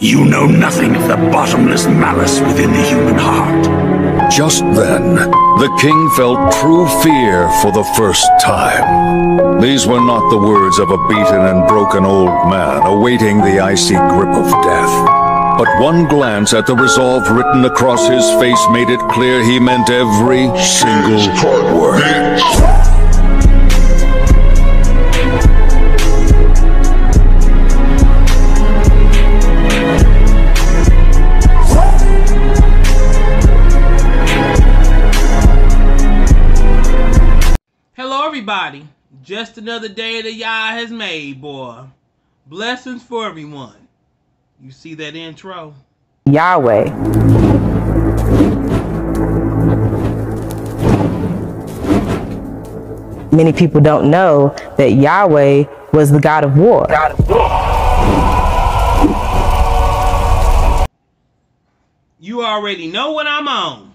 You know nothing of the bottomless malice within the human heart. Just then, the king felt true fear for the first time. These were not the words of a beaten and broken old man awaiting the icy grip of death. But one glance at the resolve written across his face made it clear he meant every single word. Everybody. Just another day that Yah has made, boy. Blessings for everyone. You see that intro? Yahweh. Many people don't know that Yahweh was the God of war. You already know what I'm on.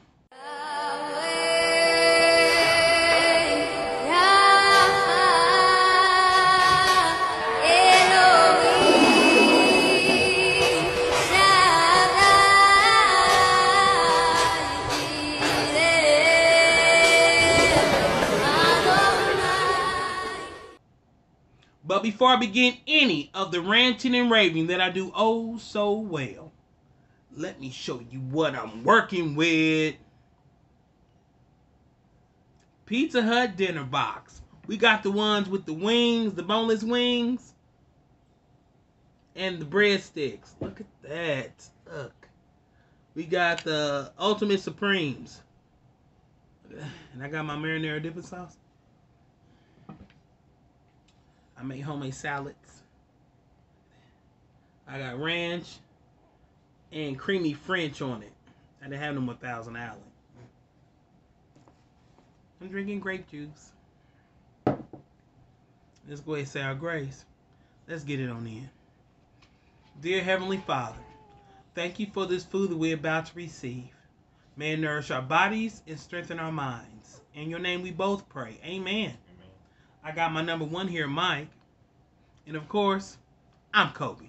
But before I begin any of the ranting and raving that I do oh so well, let me show you what I'm working with. Pizza Hut dinner box. We got the ones with the wings, the boneless wings, and the breadsticks. Look at that. Look. We got the Ultimate Supremes. And I got my marinara dipping sauce. I make homemade salads. I got ranch and creamy French on it. I didn't have them a Thousand Island. I'm drinking grape juice. Let's go ahead and say our grace. Let's get it on in. Dear Heavenly Father, thank you for this food that we're about to receive. May it nourish our bodies and strengthen our minds. In your name we both pray. Amen. I got my number one here, Mike. And of course, I'm Kobe.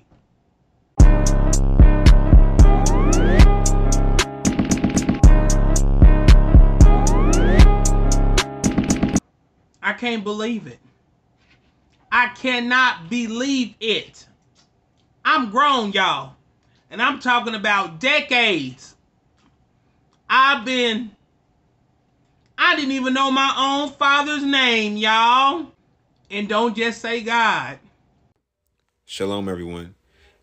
I can't believe it. I cannot believe it. I'm grown, y'all. And I'm talking about decades. I've been. I didn't even know my own father's name, y'all. And don't just say God. Shalom, everyone.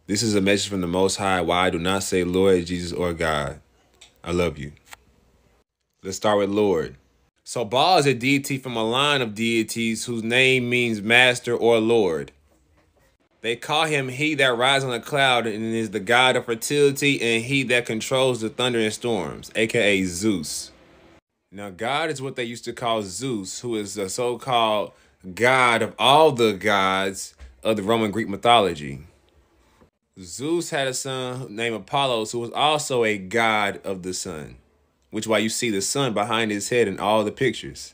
This is a message from the Most High why I do not say Lord, Jesus, or God. I love you. Let's start with Lord. So Baal is a deity from a line of deities whose name means master or lord. They call him he that rides on a cloud and is the god of fertility and he that controls the thunder and storms, aka Zeus. Now God is what they used to call Zeus, who is the so-called god of all the gods of the Roman Greek mythology. Zeus had a son named Apollos who was also a god of the sun which is why you see the sun behind his head in all the pictures.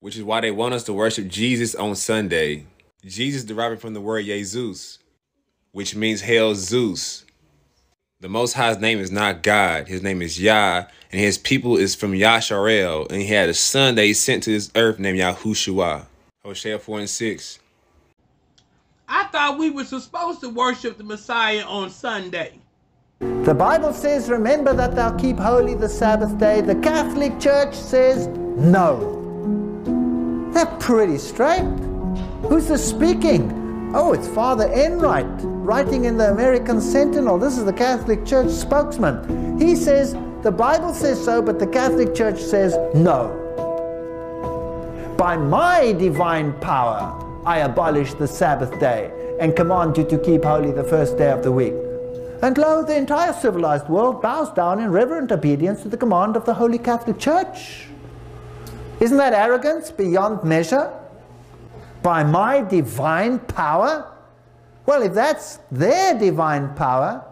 Which is why they want us to worship Jesus on Sunday. Jesus deriving from the word Jesus, which means hail Zeus. The Most High's name is not God. His name is Yah, and his people is from Yasharel, and he had a son that he sent to this earth named Yahushua. Hosea 4 and 6. I thought we were supposed to worship the Messiah on Sunday. The Bible says, remember that thou keep holy the Sabbath day. The Catholic Church says, no. They're pretty straight. Who's this speaking? Oh, it's Father Enright, writing in the American Sentinel. This is the Catholic Church spokesman. He says, the Bible says so, but the Catholic Church says no. By my divine power, I abolish the Sabbath day and command you to keep holy the first day of the week. And lo, the entire civilized world bows down in reverent obedience to the command of the Holy Catholic Church. Isn't that arrogance beyond measure? By my divine power? Well, if that's their divine power,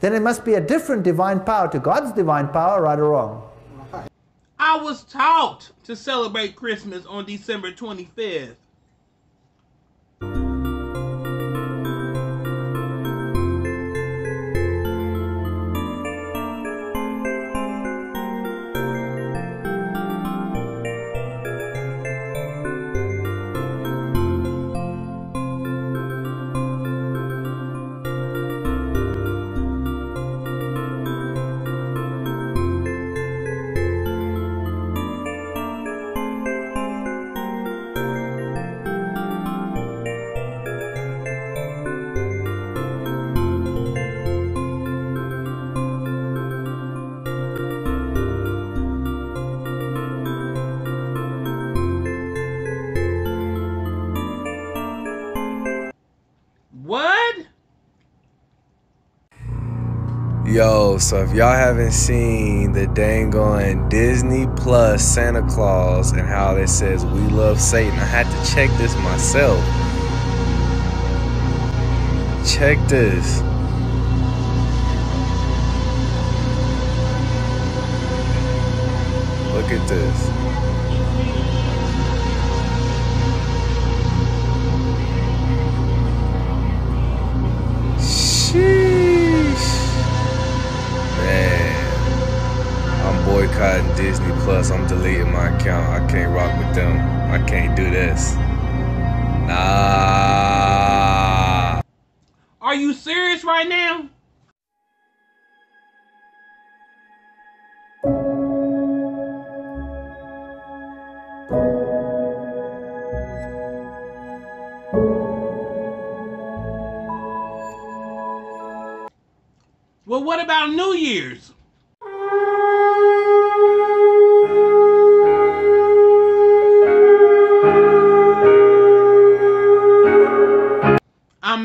then it must be a different divine power to God's divine power, right or wrong. I was taught to celebrate Christmas on December 25th. So if y'all haven't seen the dang on Disney Plus Santa Claus and how it says we love Satan, I had to check this myself. Check this. Look at this. Boycotting Disney Plus. I'm deleting my account. I can't rock with them. I can't do this. Nah. Are you serious right now? Well, what about New Year's?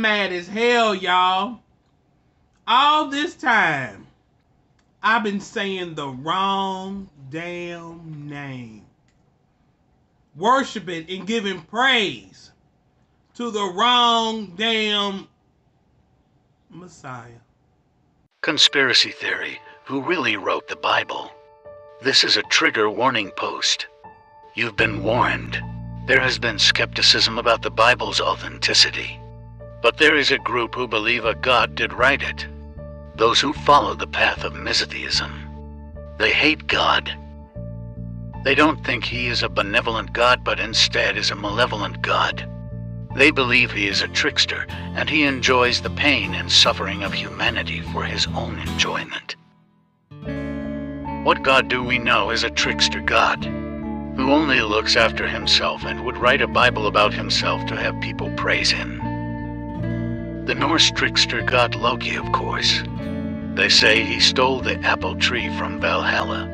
Mad as hell, y'all. All this time, I've been saying the wrong damn name. Worshiping and giving praise to the wrong damn Messiah. Conspiracy theory. Who really wrote the Bible? This is a trigger warning post. You've been warned. There has been skepticism about the Bible's authenticity. But there is a group who believe a God did write it. Those who follow the path of Misotheism. They hate God. They don't think he is a benevolent God, but instead is a malevolent God. They believe he is a trickster, and he enjoys the pain and suffering of humanity for his own enjoyment. What God do we know is a trickster God, who only looks after himself and would write a Bible about himself to have people praise him. The Norse trickster god Loki, of course. They say he stole the apple tree from Valhalla,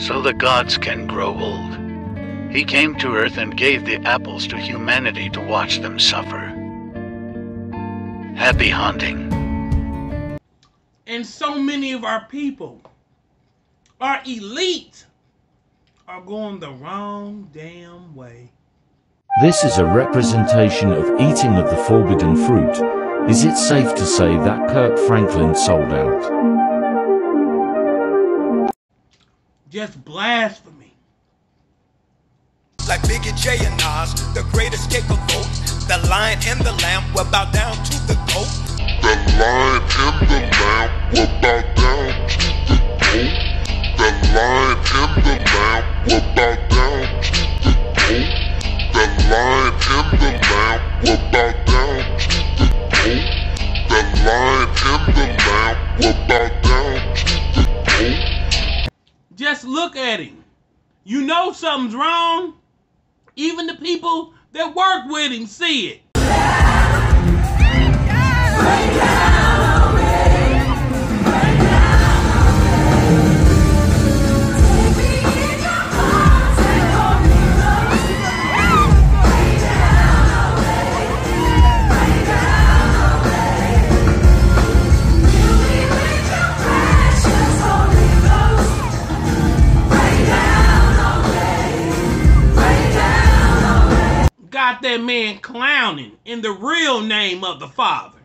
so the gods can grow old. He came to Earth and gave the apples to humanity to watch them suffer. Happy hunting. And so many of our people, our elite, are going the wrong damn way. This is a representation of eating of the forbidden fruit. Is it safe to say that Kirk Franklin sold out? Just blasphemy. Like Biggie J and Nas, the great escape of vote. The lion and the lamb will bow down to the goat. The lion and the lamb will bow down to the goat. The lion and the lamb will bow down to the goat. The lion and the lamb will bow down to the goat. Just look at him. You know something's wrong. Even the people that work with him see it. Got that man clowning in the real name of the Father.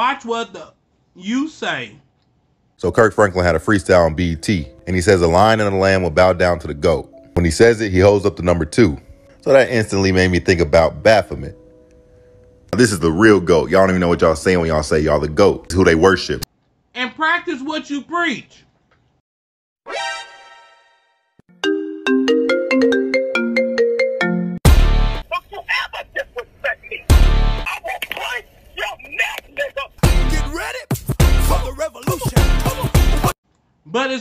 Watch what the you say. So Kirk Franklin had a freestyle on BET, and he says the lion and the lamb will bow down to the goat. When he says it, he holds up the number two. So that instantly made me think about Baphomet. This is the real goat. Y'all don't even know what y'all saying when y'all say y'all the goat. It's who they worship. And practice what you preach.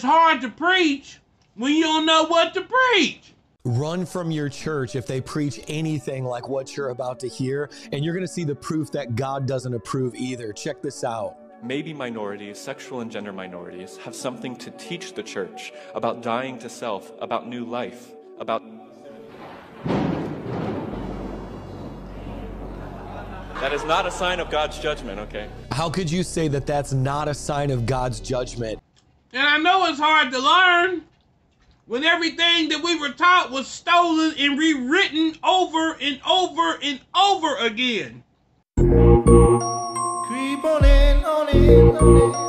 Hard to preach when you don't know what to preach. Run from your church if they preach anything like what you're about to hear, and you're going to see the proof that God doesn't approve either. Check this out. Maybe minorities, sexual and gender minorities, have something to teach the church about dying to self, about new life, about. That is not a sign of God's judgment, okay? How could you say that that's not a sign of God's judgment? And I know it's hard to learn when everything that we were taught was stolen and rewritten over and over and over again. Creep on in, on in, on in.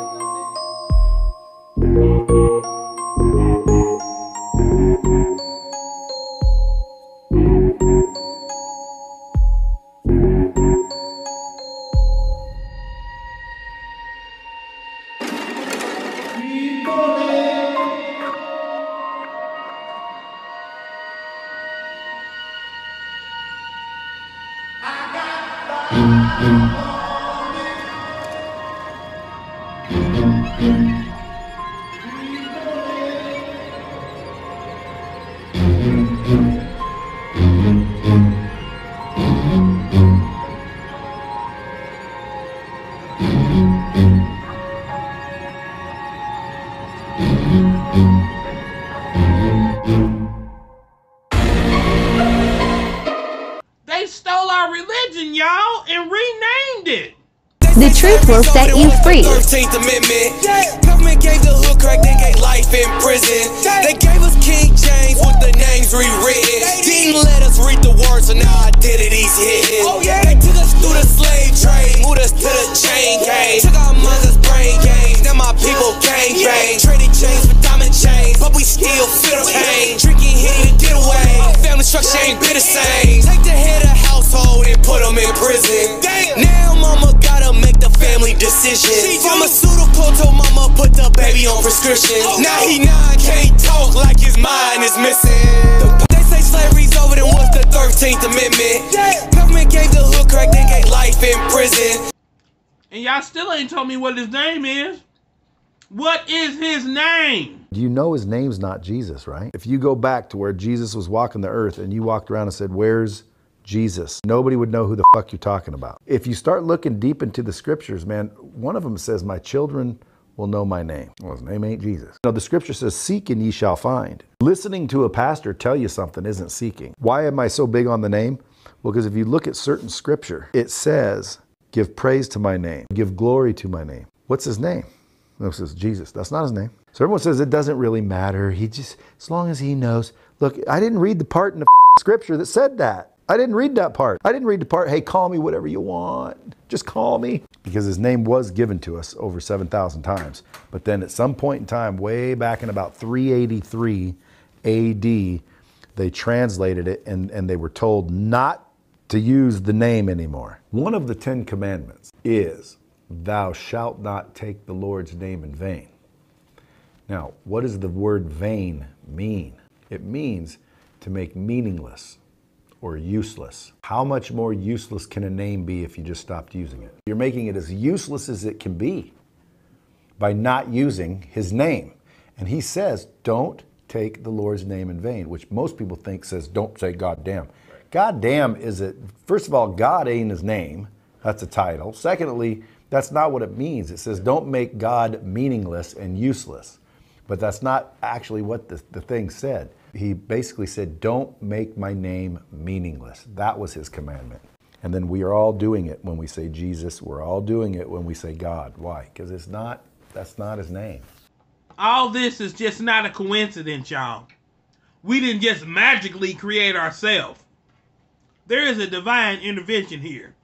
16th Amendment. Yeah. Government gave the hood crack, they gave life in prison. Yeah. They gave us King James with the names rewritten. Didn't let us read the words, so now identity's hidden. Oh, yeah. They took us through the slave trade, moved us to the chain gang. Took our mother's brain games, now my people gang bang. Traded chains for diamond chains, but we still feel the pain. Drinking hitting to get away, our family structure ain't been the same. Take the head of household and put them in prison decision. Pharmaceutical told mama put the baby on prescription. Now he nine, can't talk like his mind is missing. They say slavery's over, then what's the 13th Amendment? Government gave the hood crack, they gave life in prison. And y'all still ain't told me what his name is. What is his name? You know his name's not Jesus, right? If you go back to where Jesus was walking the earth and you walked around and said, Where's Jesus? Nobody would know who the fuck you're talking about. If you start looking deep into the scriptures, man, one of them says, My children will know my name. Well, his name ain't Jesus. No, the scripture says, Seek and ye shall find. Listening to a pastor tell you something isn't seeking. Why am I so big on the name? Well, because if you look at certain scripture, it says, Give praise to my name, give glory to my name. What's his name? No, it says Jesus. That's not his name. So everyone says it doesn't really matter. He just, as long as he knows. Look, I didn't read the part in the scripture that said that. I didn't read that part. I didn't read the part, hey, call me whatever you want. Just call me. Because his name was given to us over 7,000 times. But then at some point in time, way back in about 383 AD, they translated it and, and they were told not to use the name anymore. One of the Ten Commandments is, Thou shalt not take the Lord's name in vain. Now, what does the word vain mean? It means to make meaningless or useless. How much more useless can a name be if you just stopped using it? You're making it as useless as it can be by not using his name. And he says, don't take the Lord's name in vain, which most people think says, don't say God damn. God damn is it, first of all, God ain't his name. That's a title. Secondly, that's not what it means. It says, don't make God meaningless and useless. But that's not actually what the, the thing said. He basically said, don't make my name meaningless. That was his commandment. And then we are all doing it when we say Jesus. We're all doing it when we say God. Why? Because it's not, that's not his name. All this is just not a coincidence, y'all. We didn't just magically create ourselves. There is a divine intervention here.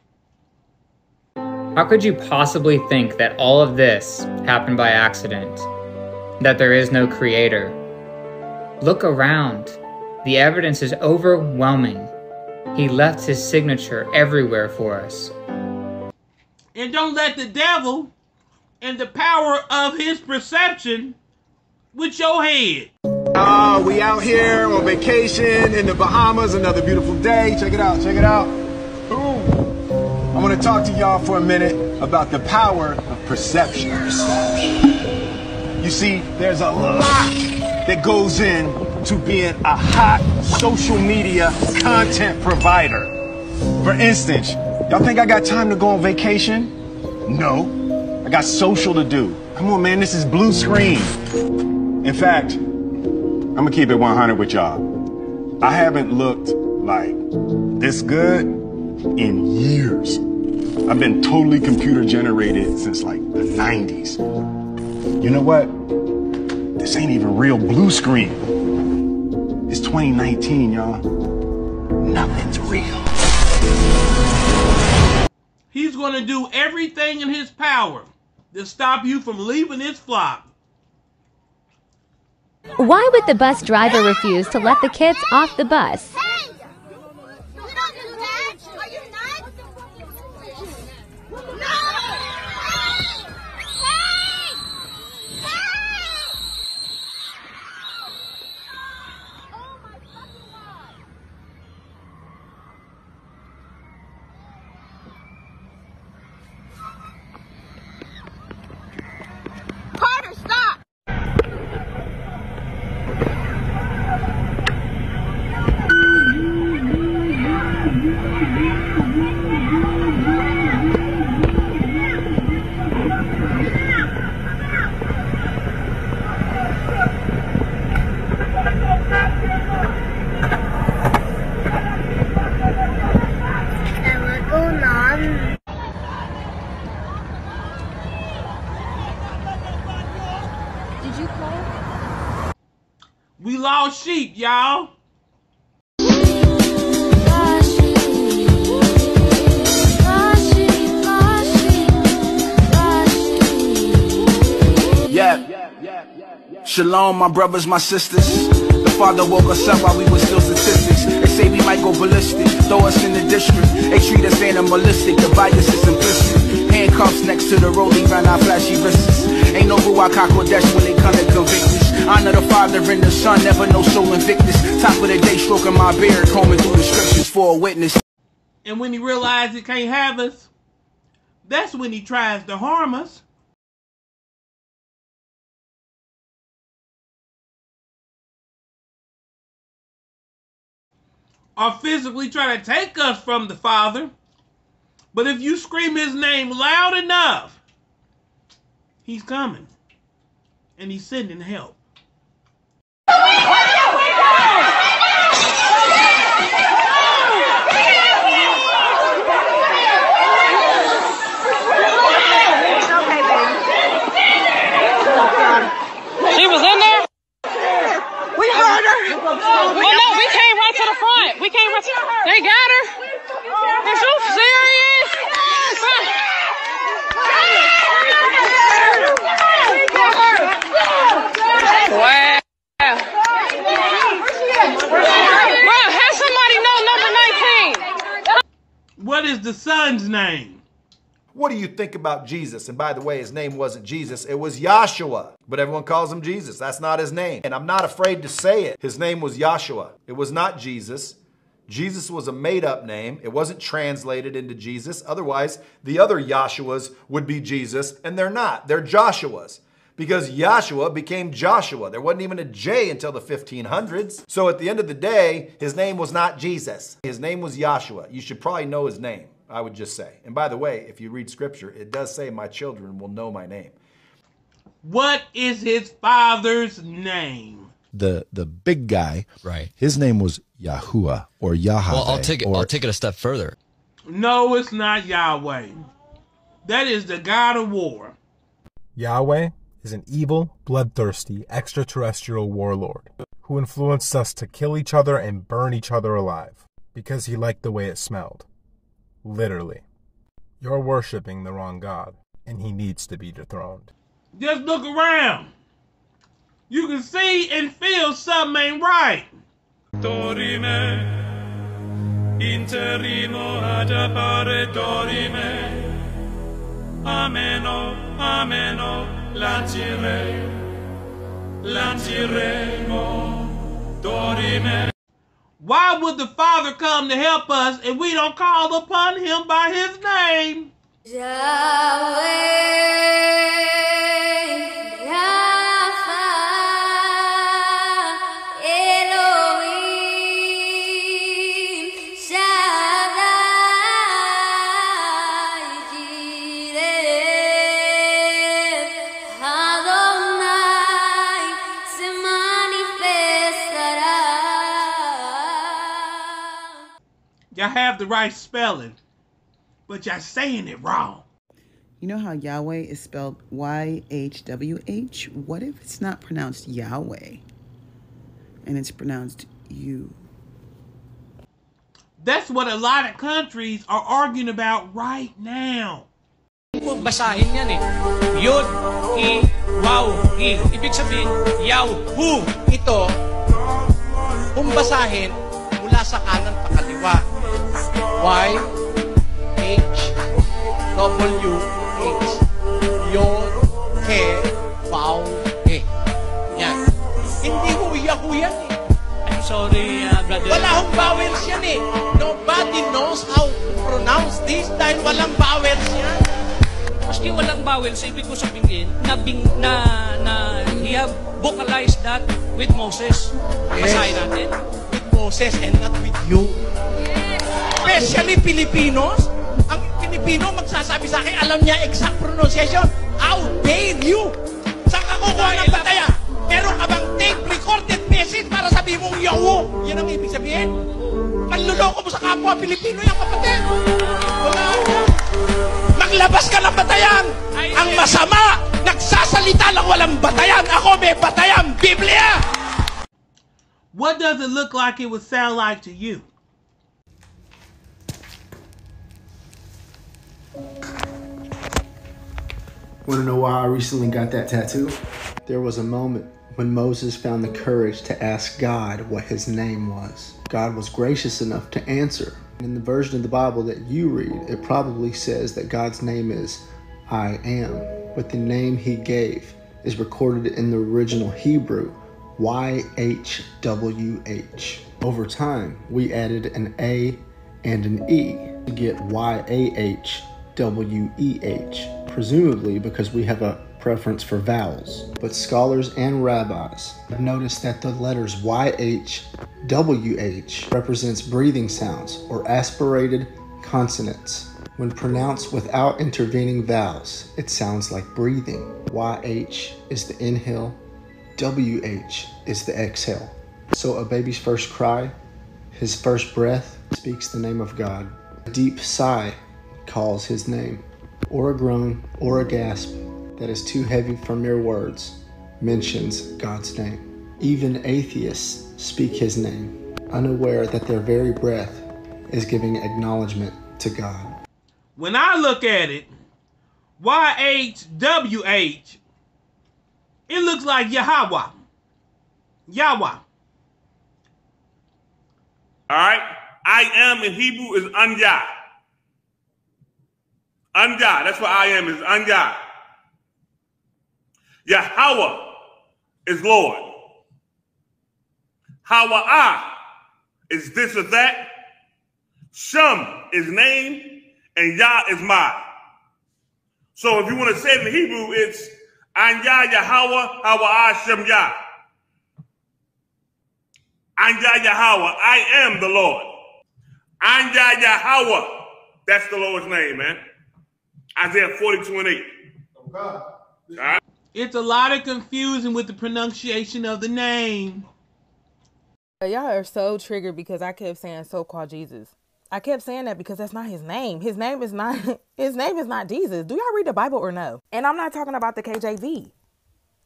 How could you possibly think that all of this happened by accident? That there is no creator? Look around. The evidence is overwhelming. He left his signature everywhere for us. And don't let the devil and the power of his perception with your head. Uh, we out here on vacation in the Bahamas. Another beautiful day. Check it out. Check it out. Boom. I want to talk to y'all for a minute about the power of perception. You see, there's a lot that goes in to being a hot social media content provider. For instance, y'all think I got time to go on vacation? No. I got social to do. Come on, man, this is blue screen. In fact, I'm gonna keep it 100 with y'all. I haven't looked like this good in years. I've been totally computer generated since like the 90s. You know what? This ain't even real blue screen. It's 2019, y'all. Nothing's real. He's going to do everything in his power to stop you from leaving his flock. Why would the bus driver refuse to let the kids off the bus? Shalom, my brothers, my sisters. The Father woke us up while we were still statistics. They say we might go ballistic, throw us in the district. They treat us animalistic, the bias is implicit. Handcuffs next to the rolling round our flashy wrists. Ain't no Ruach HaKodesh when they come to convict us. Honor the Father and the Son, never no soul invictus. Top of the day, stroking my beard, combing through the scriptures for a witness. And when he realizes he can't have us, that's when he tries to harm us. Or physically trying to take us from the Father. But if you scream his name loud enough, he's coming. And he's sending help. She was in there? We heard her. Oh no, we came right to the front. We came right to They got her. Is you serious? Wow. Bro, have somebody know number 19. What is the son's name? What do you think about Jesus? And by the way, his name wasn't Jesus, it was Yahshua. But everyone calls him Jesus. That's not his name. And I'm not afraid to say it. His name was Yahshua. It was not Jesus. Jesus was a made up name. It wasn't translated into Jesus. Otherwise, the other Yahshuas would be Jesus, and they're not. They're Joshua's. Because Yahshua became Joshua. There wasn't even a J until the 1500s. So at the end of the day, his name was not Jesus. His name was Yahshua. You should probably know his name, I would just say. And by the way, if you read scripture, it does say, My children will know my name. What is his father's name? The the big guy, right? His name was Yahuwah or Yahweh. Well, I'll take it. or- I'll take it a step further. No, it's not Yahweh. That is the God of war. Yahweh is an evil, bloodthirsty, extraterrestrial warlord who influenced us to kill each other and burn each other alive because he liked the way it smelled. Literally. You're worshiping the wrong God, and he needs to be dethroned. Just look around. You can see and feel something ain't right. Dorime, interimo ad appare dorime. Ameno, ameno, lancire, lanciremo, dorime. Why would the Father come to help us if we don't call upon him by his name? Yahweh, Yahweh. Have the right spelling, but y'all saying it wrong. You know how Yahweh is spelled Y H W H? What if it's not pronounced Yahweh and it's pronounced you? That's what a lot of countries are arguing about right now. mo basahin yan eh. Yod, i, wow, i. Ibig sabihin, yaw, hu. Ito, kung basahin, mula sa kanan pa kaliwa. Y, H, W, H. Yod, he, wow, he. Yan. Hindi huya-hu yan eh. I'm sorry, uh, brother. Wala hong vowels yan eh. Nobody knows how to pronounce this dahil walang vowels yan. Maski walang vowels, ibig ko sabihin, na, bing, na, na, he have vocalized that with Moses. Basahin natin. With Moses and not with you. Especially Filipinos. Ang Pilipino magsasabi sa akin, alam niya exact pronunciation. How dare you? Saan ka kukuha ng bataya? Meron ka bang tape recorded message para sabihin mong yawo? Yan ang ibig sabihin. Manluloko mo sa kapwa Pilipino yung kapatid. Wala yan. Maglabas ka ng batayan! Ang masama, nagsasalita lang walang batayan. Ako may batayan, Biblia! What does it look like it would sound like to you? Want to know why I recently got that tattoo? There was a moment when Moses found the courage to ask God what his name was. God was gracious enough to answer. In the version of the Bible that you read, it probably says that God's name is I am, but the name he gave is recorded in the original Hebrew YHWH. Over time, we added an A and an E to get YAHWEH, presumably because we have a preference for vowels. But scholars and rabbis have noticed that the letters YHWH represents breathing sounds or aspirated consonants. When pronounced without intervening vowels, it sounds like breathing. YH is the inhale, WH is the exhale. So a baby's first cry, his first breath speaks the name of God. A deep sigh calls his name, or a groan or a gasp that is too heavy for mere words mentions God's name. Even atheists speak his name, unaware that their very breath is giving acknowledgement to God. When I look at it, YHWH, it looks like Yahweh. Yahweh. All right? I am in Hebrew is Anya. Anya. That's what I am is Anya. Yahweh is Lord. Hawa'ah is this or that. Shem is name, and Yah is my. So if you want to say it in Hebrew, it's Anya Yahweh Hawa'ah Shem Yah. Anya Yahweh, I am the Lord. Anya Yahweh, that's the Lord's name, man. Isaiah 42 and 8. All right? It's a lot of confusion with the pronunciation of the name. Y'all are so triggered because I kept saying so-called Jesus. I kept saying that because that's not his name. His name is not his name is not Jesus. Do y'all read the Bible or no? And I'm not talking about the KJV.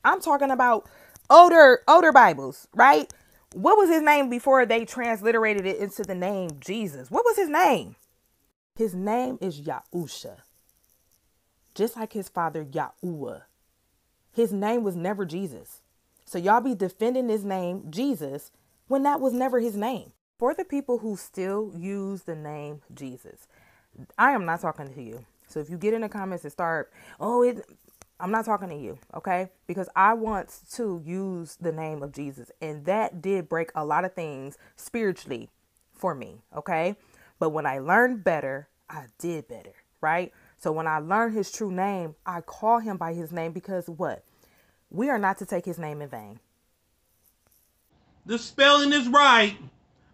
I'm talking about older older Bibles, right? What was his name before they transliterated it into the name Jesus? What was his name? His name is Yahusha. Just like his father Yahuwah. His name was never Jesus. So y'all be defending his name, Jesus, when that was never his name. For the people who still use the name Jesus, I am not talking to you. So if you get in the comments and start, oh, it, I'm not talking to you, okay? Because I want to use the name of Jesus. And that did break a lot of things spiritually for me, okay? But when I learned better, I did better, right? So when I learn his true name, I call him by his name because what? We are not to take his name in vain. The spelling is right.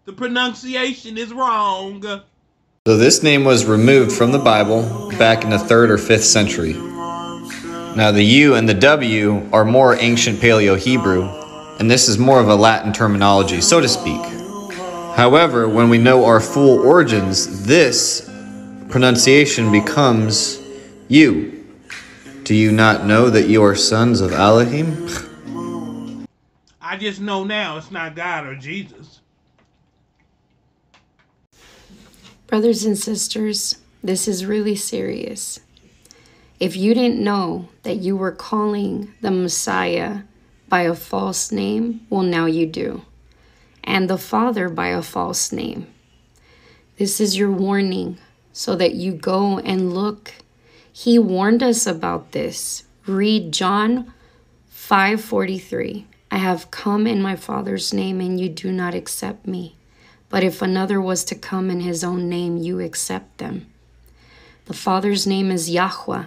The pronunciation is wrong. So this name was removed from the Bible back in the 3rd or 5th century. Now the U and the W are more ancient Paleo Hebrew, and this is more of a Latin terminology, so to speak. However, when we know our full origins, this pronunciation becomes you. Do you not know that you are sons of Elohim? I just know now it's not God or Jesus. Brothers and sisters, this is really serious. If you didn't know that you were calling the Messiah by a false name, well, now you do. And the Father by a false name. This is your warning so that you go and look. He warned us about this. Read John 5:43. I have come in my Father's name and you do not accept me. But if another was to come in his own name, you accept them. The Father's name is Yahweh.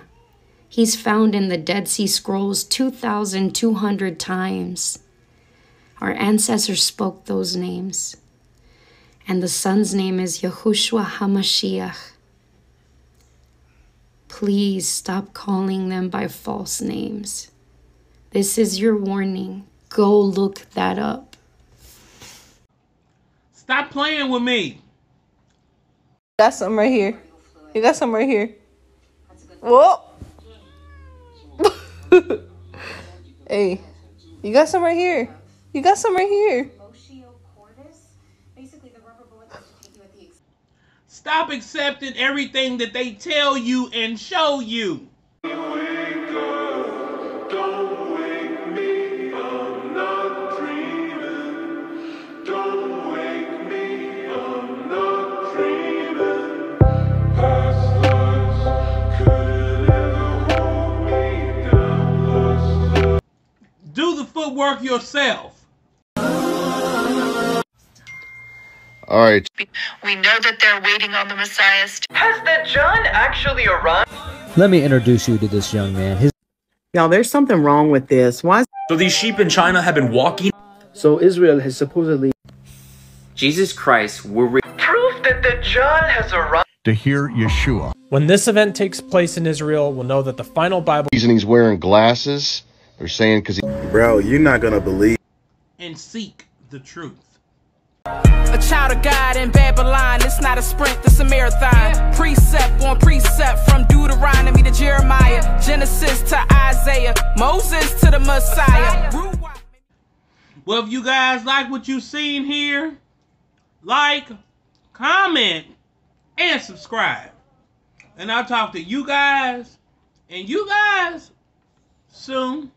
He's found in the Dead Sea Scrolls 2,200 times. Our ancestors spoke those names. And the Son's name is Yahushua HaMashiach. Please stop calling them by false names. This is your warning. Go look that up. Stop playing with me. Got some right here. You got some right here. Whoa. hey, you got some right here. You got some right here. Stop accepting everything that they tell you and show you. Do the footwork yourself. All right. We know that they're waiting on the Messiah. Has that John actually arrived? Let me introduce you to this young man. His Y'all, there's something wrong with this. Why? So these sheep in China have been walking. So Israel has supposedly. Jesus Christ will. Re- Proof that the John has arrived. To hear Yeshua. When this event takes place in Israel, we'll know that the final Bible. reason he's wearing glasses. They're saying because he. Bro, you're not gonna believe. And seek the truth. A child of God in Babylon, it's not a sprint, it's a marathon. Precept on precept from Deuteronomy to Jeremiah, Genesis to Isaiah, Moses to the Messiah. Well, if you guys like what you've seen here, like, comment, and subscribe. And I'll talk to you guys and you guys soon.